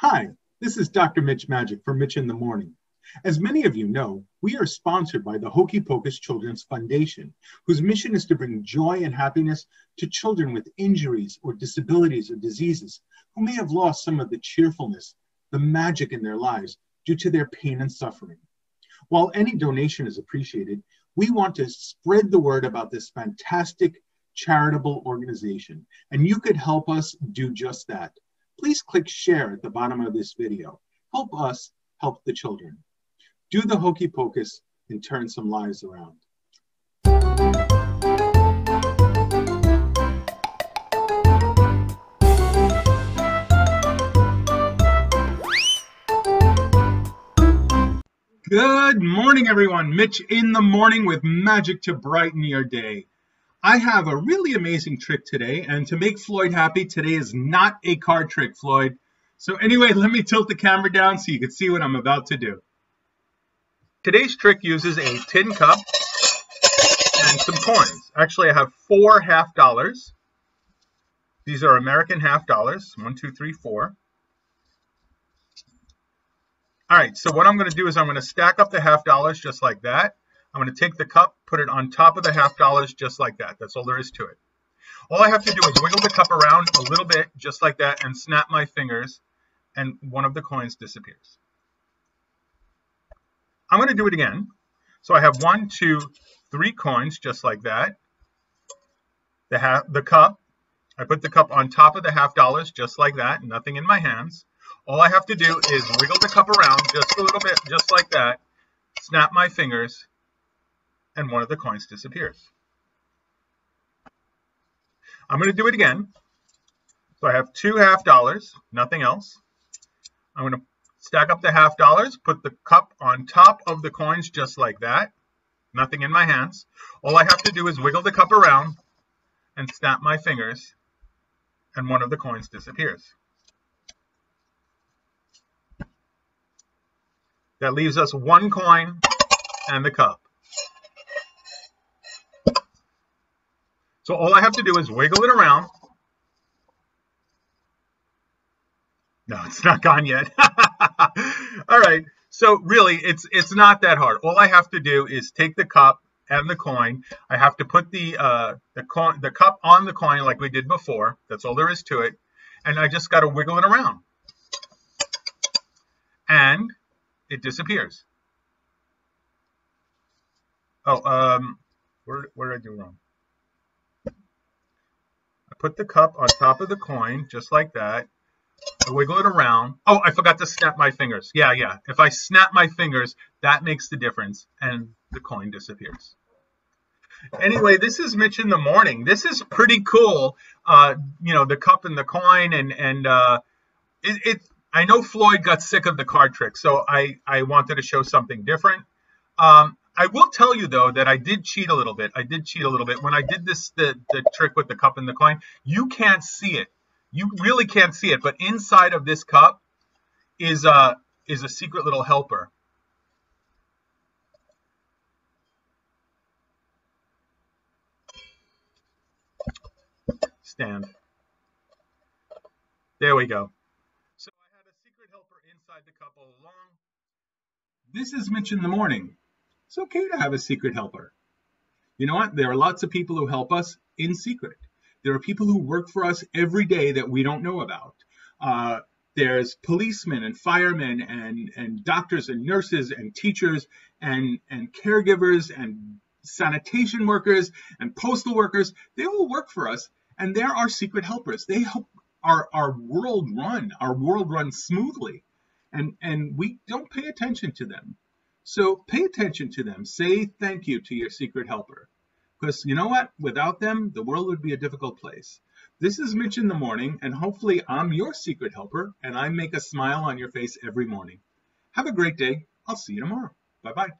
Hi, this is Dr. Mitch Magic for Mitch in the Morning. As many of you know, we are sponsored by the Hokey Pocus Children's Foundation, whose mission is to bring joy and happiness to children with injuries or disabilities or diseases who may have lost some of the cheerfulness, the magic in their lives due to their pain and suffering. While any donation is appreciated, we want to spread the word about this fantastic charitable organization, and you could help us do just that. Please click share at the bottom of this video. Help us help the children. Do the hokey pocus and turn some lives around. Good morning, everyone. Mitch in the morning with magic to brighten your day. I have a really amazing trick today, and to make Floyd happy, today is not a card trick, Floyd. So anyway, let me tilt the camera down so you can see what I'm about to do. Today's trick uses a tin cup and some coins. Actually, I have four half dollars. These are American half dollars. One, two, three, four. All right, so what I'm going to do is I'm going to stack up the half dollars just like that. I'm going to take the cup, put it on top of the half dollars just like that. That's all there is to it. All I have to do is wiggle the cup around a little bit just like that and snap my fingers and one of the coins disappears. I'm going to do it again. So I have one, two, three coins just like that. The, half, the cup, I put the cup on top of the half dollars just like that, nothing in my hands. All I have to do is wiggle the cup around just a little bit, just like that, snap my fingers, and one of the coins disappears. I'm going to do it again. So I have two half dollars, nothing else. I'm going to stack up the half dollars, put the cup on top of the coins just like that. Nothing in my hands. All I have to do is wiggle the cup around and snap my fingers, and one of the coins disappears. That leaves us one coin and the cup. So all I have to do is wiggle it around. No, it's not gone yet. all right. So really, it's it's not that hard. All I have to do is take the cup and the coin. I have to put the uh, the coin the cup on the coin like we did before. That's all there is to it. And I just got to wiggle it around. And it disappears. Oh, um, where, where did I do wrong? Put the cup on top of the coin, just like that. I wiggle it around. Oh, I forgot to snap my fingers. Yeah, yeah. If I snap my fingers, that makes the difference, and the coin disappears. Anyway, this is Mitch in the morning. This is pretty cool. Uh, you know, the cup and the coin, and and uh, it, it I know Floyd got sick of the card trick, so I, I wanted to show something different. Um, I will tell you though that I did cheat a little bit. I did cheat a little bit when I did this the, the trick with the cup and the coin. You can't see it. You really can't see it. But inside of this cup is a is a secret little helper. Stand. There we go So I had a secret helper inside the couple along. This is Mitch in the morning. It's okay to have a secret helper. You know what? There are lots of people who help us in secret. There are people who work for us every day that we don't know about. Uh, there's policemen and firemen and, and doctors and nurses and teachers and, and caregivers and sanitation workers and postal workers. They all work for us and they're our secret helpers. They help our, our world run, our world run smoothly and and we don't pay attention to them. So pay attention to them. Say thank you to your secret helper. Because you know what? Without them, the world would be a difficult place. This is Mitch in the morning, and hopefully I'm your secret helper, and I make a smile on your face every morning. Have a great day. I'll see you tomorrow. Bye bye.